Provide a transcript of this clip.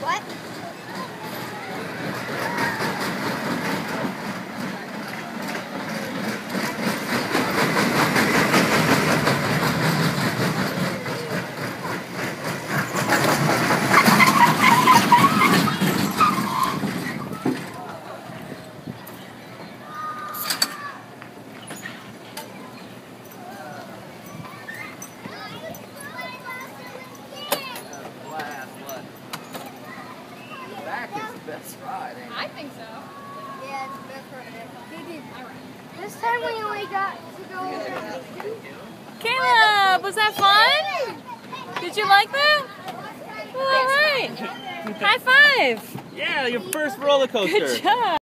What? Back is the best ride. ain't it? I think so. Yeah, it's the best part of it. All right. This time we only got to go over. Caleb, was that fun? Did you like that? All right. High five. Yeah, your first roller coaster. Good job.